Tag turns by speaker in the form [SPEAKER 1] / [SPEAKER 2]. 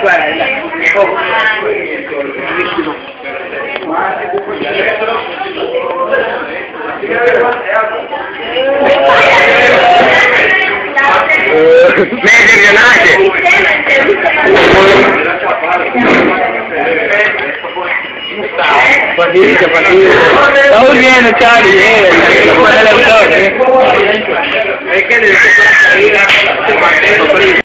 [SPEAKER 1] Guarda, oh, bellissimo.
[SPEAKER 2] Medio
[SPEAKER 1] Partito, partito. Stavo viene, Charlie, viene, hay que leer
[SPEAKER 2] la caída.